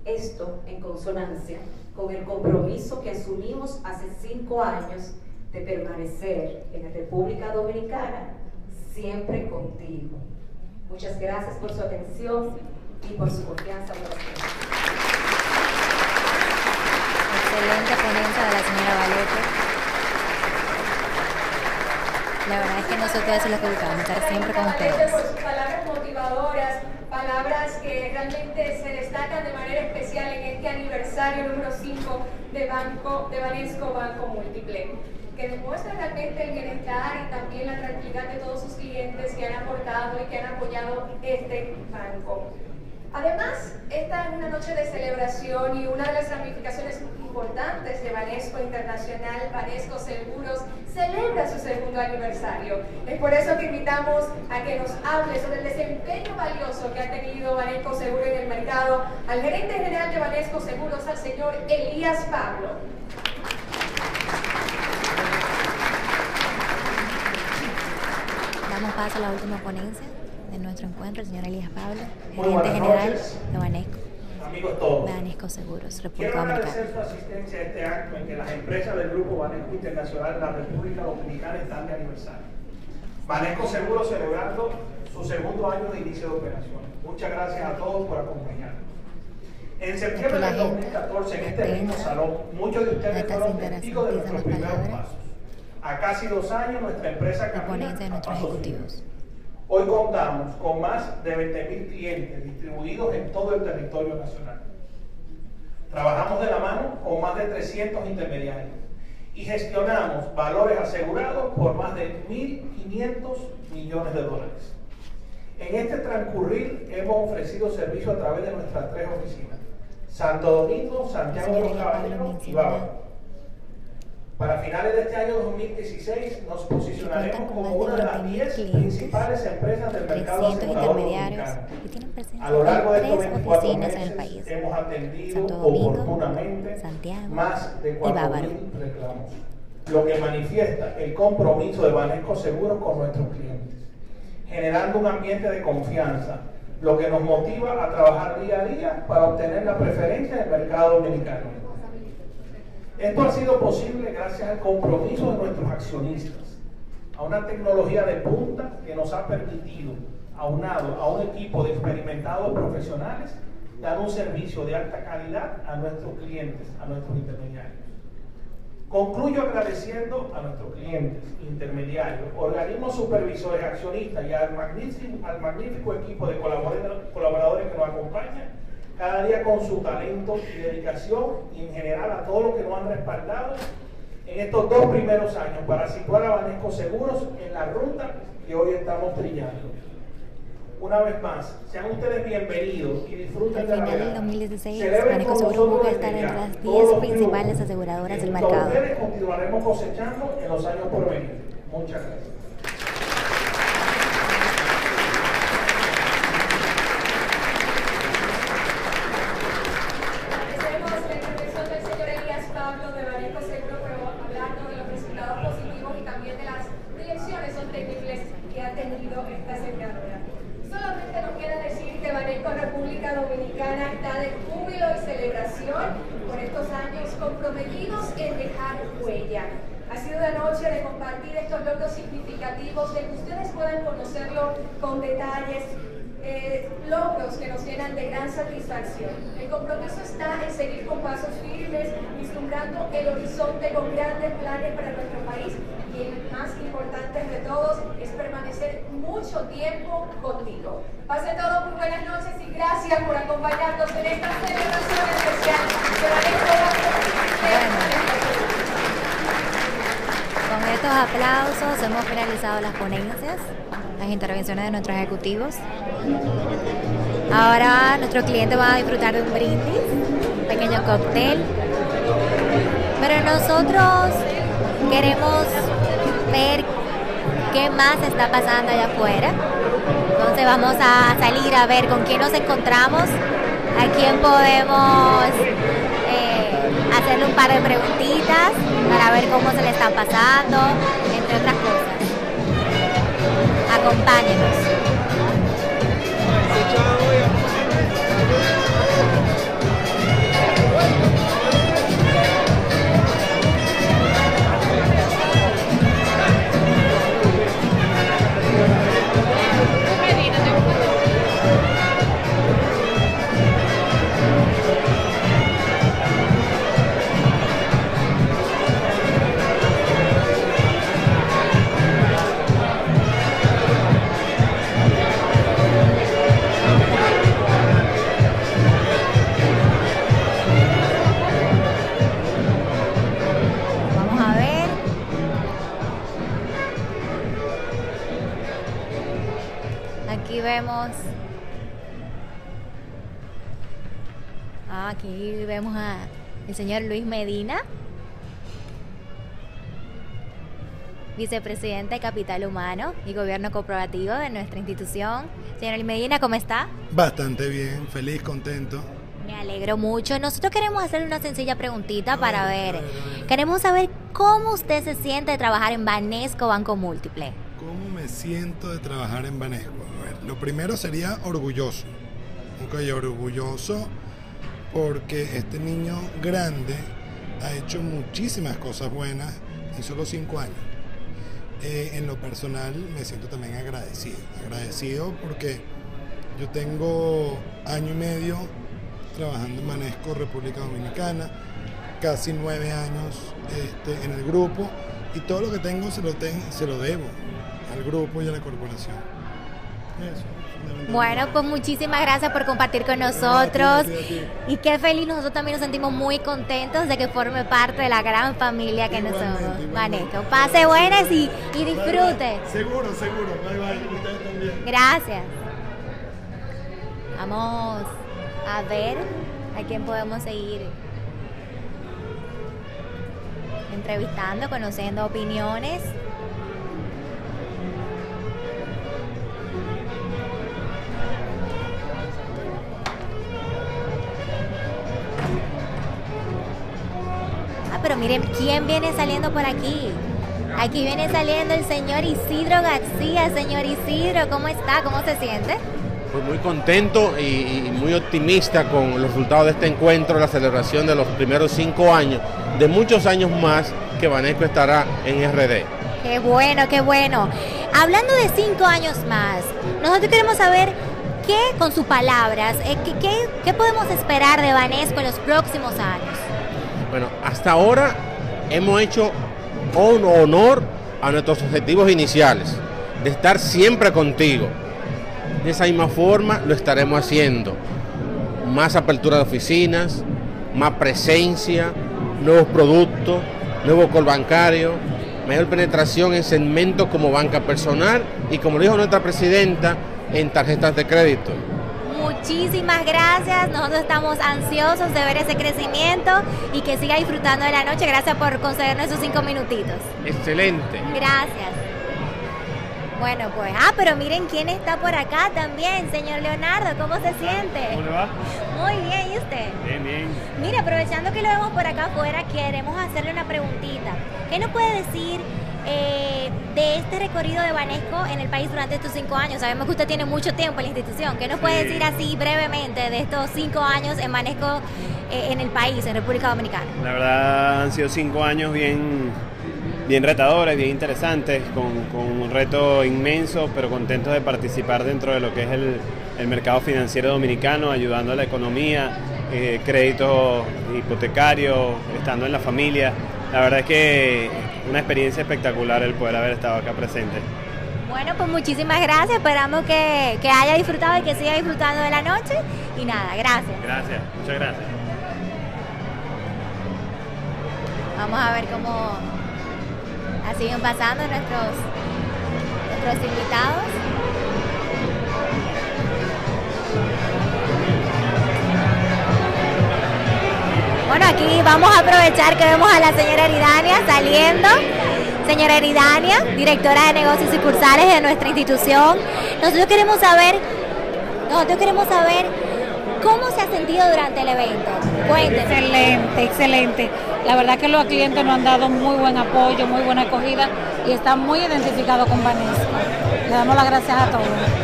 Esto en consonancia con el compromiso que asumimos hace cinco años de permanecer en la República Dominicana siempre contigo. Muchas gracias por su atención y por su confianza. Excelente ponencia de la señora Valete. La verdad es que nosotros eso es lo que buscamos, estar siempre con ustedes palabras que realmente se destacan de manera especial en este aniversario número 5 de Banco de Banesco Banco Múltiple, que demuestra realmente el bienestar y también la tranquilidad de todos sus clientes que han aportado y que han apoyado este banco. Además, esta es una noche de celebración y una de las ramificaciones importantes de Banesco Internacional, Banesco Seguros, celebra su segundo aniversario. Es por eso que invitamos a que nos hable sobre el desempeño valioso que ha tenido Banesco Seguro en el mercado al gerente general de Banesco Seguros, al señor Elías Pablo. Paso a la última ponencia de nuestro encuentro, el señor Elías Pablo, gerente general de Banesco. Amigos todos. Banesco Seguros, República Quiero agradecer su asistencia a este acto en que las empresas del Grupo Banesco Internacional de la República Dominicana están de aniversario. Banesco Seguros celebrando su segundo año de inicio de operaciones. Muchas gracias a todos por acompañarnos. En septiembre del 2014, en este mismo salón, muchos de ustedes fueron testigos de nuestros primeros pasos. A casi dos años, nuestra empresa camina de nuestros ejecutivos. Hoy contamos con más de 20.000 clientes distribuidos en todo el territorio nacional. Trabajamos de la mano con más de 300 intermediarios y gestionamos valores asegurados por más de 1.500 millones de dólares. En este transcurrir hemos ofrecido servicio a través de nuestras tres oficinas, Santo Domingo, Santiago de los Caballeros y Bávaro. Para finales de este año 2016 nos posicionaremos como una de las 20.000 10 clientes, principales empresas del mercado 300 asegurador dominicano. A lo largo de estos tres 24 oficinas en meses el país. hemos atendido oportunamente Santiago más de y Bávaro. 4.000 reclamos, lo que manifiesta el compromiso de Banesco Seguros con nuestros clientes, generando un ambiente de confianza, lo que nos motiva a trabajar día a día para obtener la preferencia del mercado dominicano. Esto ha sido posible gracias al compromiso de nuestros accionistas, a una tecnología de punta que nos ha permitido, aunado a un equipo de experimentados profesionales, dar un servicio de alta calidad a nuestros clientes, a nuestros intermediarios. Concluyo agradeciendo a nuestros clientes, intermediarios, organismos supervisores, accionistas y al magnífico, equipo de colaboradores que nos acompañan cada día con su talento y dedicación y en general a todos los que nos han respaldado en estos dos primeros años para situar a Banesco Seguros en la ruta que hoy estamos trillando. Una vez más, sean ustedes bienvenidos y disfruten de la final del velada. 2016, Celebren Banesco con Seguro nosotros busca estar entre las todos 10 los principales aseguradoras del mercado. continuaremos cosechando en los años por venir. Muchas gracias. Agradecemos la intervención del señor Elías Pablo de Banesco Seguro, pero hablando de los resultados positivos y también de las direcciones sostenibles que ha tenido esta aseguradora. Solamente nos queda decir que Banesco República Dominicana está de júbilo y celebración por estos años comprometidos en dejar huella. complacido de anoche de compartir estos logros significativos, de que ustedes puedan conocerlo con detalles, eh, logros que nos llenan de gran satisfacción. El compromiso está en seguir con pasos firmes, vislumbrando el horizonte con grandes planes para nuestro país y el más importante de todos es permanecer mucho tiempo contigo. Pase todo muy buenas noches y gracias por acompañarnos en esta celebración especial Con estos aplausos hemos finalizado las ponencias, las intervenciones de nuestros ejecutivos. Ahora nuestro cliente va a disfrutar de un brindis, un pequeño cóctel. Pero nosotros queremos ver qué más está pasando allá afuera. Entonces vamos a salir a ver con quién nos encontramos, a quién podemos eh, hacerle un par de preguntitas para ver cómo se le están pasando, entre otras cosas. Acompáñenos. Aquí vemos a el señor Luis Medina, vicepresidente de Capital Humano y Gobierno Cooperativo de nuestra institución. Señor Luis Medina, ¿cómo está? Bastante bien, feliz, contento. Me alegro mucho. Nosotros queremos hacerle una sencilla preguntita para ver. Queremos saber cómo usted se siente de trabajar en Banesco Banco Múltiple. ¿Cómo me siento de trabajar en Banesco? Lo primero sería orgulloso. Ok, orgulloso porque este niño grande ha hecho muchísimas cosas buenas en solo cinco años. Eh, en lo personal me siento también agradecido. Agradecido porque yo tengo año y medio trabajando en Manesco, República Dominicana, casi nueve años este, en el grupo y todo lo que tengo se lo, se lo debo al grupo y a la corporación. Bueno, pues muchísimas gracias por compartir con nosotros. Y qué feliz, nosotros también nos sentimos muy contentos de que forme parte de la gran familia que nos somos. Vaneco, pase buenas y, y disfrute. Seguro, seguro. Bye, bye. Ustedes también. Gracias. Vamos a ver a quién podemos seguir entrevistando, conociendo opiniones. Miren quién viene saliendo por aquí. Aquí viene saliendo el señor Isidro García. Señor Isidro, ¿cómo está? ¿Cómo se siente? Pues muy contento y, muy optimista con los resultados de este encuentro, la celebración de los primeros cinco años, de muchos años más que Vanesco estará en RD. Qué bueno, qué bueno. Hablando de cinco años más, nosotros queremos saber qué, con sus palabras, eh, qué, qué podemos esperar de Vanesco en los próximos años. Bueno, hasta ahora hemos hecho honor a nuestros objetivos iniciales, de estar siempre contigo. De esa misma forma lo estaremos haciendo. Más apertura de oficinas, más presencia, nuevos productos, nuevo call bancario, mayor penetración en segmentos como banca personal y como dijo nuestra presidenta, en tarjetas de crédito. Muchísimas gracias. Nosotros estamos ansiosos de ver ese crecimiento y que siga disfrutando de la noche. Gracias por concedernos esos cinco minutitos. Excelente. Gracias. Bueno, pues, ah, pero miren quién está por acá también, señor Leonardo, ¿cómo se siente? ¿Cómo le va? Muy bien, ¿y usted? Bien, bien. Mire, aprovechando que lo vemos por acá afuera, queremos hacerle una preguntita. ¿Qué nos puede decir eh, de este recorrido de Banesco en el país durante estos cinco años? Sabemos que usted tiene mucho tiempo en la institución. ¿Qué nos puede decir así brevemente de estos cinco años en Banesco eh, en el país, en República Dominicana? La verdad han sido cinco años bien, bien retadores, bien interesantes, con, un reto inmenso, pero contentos de participar dentro de lo que es el, mercado financiero dominicano, ayudando a la economía, eh, créditos hipotecarios, estando en la familia. La verdad es que una experiencia espectacular el poder haber estado acá presente. Bueno, pues muchísimas gracias. Esperamos que, que, haya disfrutado y que siga disfrutando de la noche. Y nada, gracias. Gracias, muchas gracias. Vamos a ver cómo siguen pasando nuestros, nuestros invitados. Bueno, aquí vamos a aprovechar que vemos a la señora Eridania saliendo. Señora Eridania, directora de negocios y cursales de nuestra institución. Nosotros queremos saber, nosotros queremos saber cómo se ha sentido durante el evento. Cuéntenos. Excelente, excelente. La verdad que los clientes nos han dado muy buen apoyo, muy buena acogida y están muy identificados con Vanessa. Le damos las gracias a todos.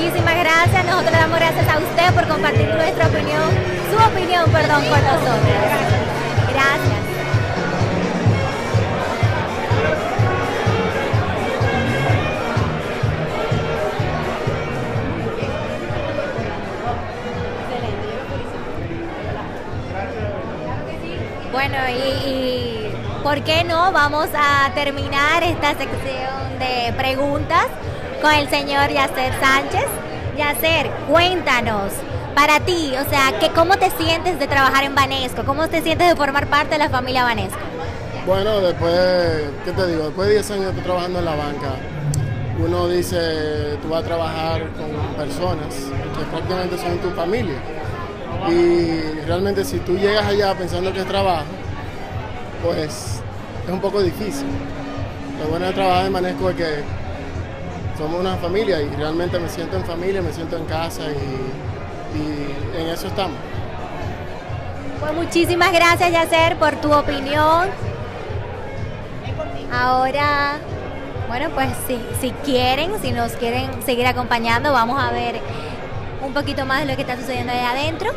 Muchísimas gracias. Nosotros le damos gracias a usted por compartir nuestra opinión, su opinión, perdón, con nosotros. Gracias. Bueno, y, ¿por qué no? Vamos a terminar esta sección de preguntas con el señor Yacer Sánchez. Yacer, cuéntanos, para ti, o sea, que, ¿cómo te sientes de trabajar en Banesco? ¿Cómo te sientes de formar parte de la familia Banesco? Bueno, después, ¿qué te digo? Después de 10 años de trabajando en la banca, uno dice, tú vas a trabajar con personas que prácticamente son tu familia y realmente si tú llegas allá pensando que es trabajo, pues es un poco difícil. Lo bueno de trabajar en Manesco es que somos una familia y realmente me siento en familia, me siento en casa y, en eso estamos. Pues muchísimas gracias Yacer por tu opinión. Ahora, bueno, pues si, si quieren, si nos quieren seguir acompañando, vamos a ver un poquito más de lo que está sucediendo ahí adentro.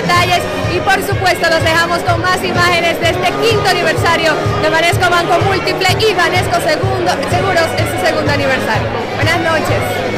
Detalles y por supuesto los dejamos con más imágenes de este quinto aniversario de Vanesco Banco Múltiple y Vanesco Segundo, Seguros en su segundo aniversario. Buenas noches.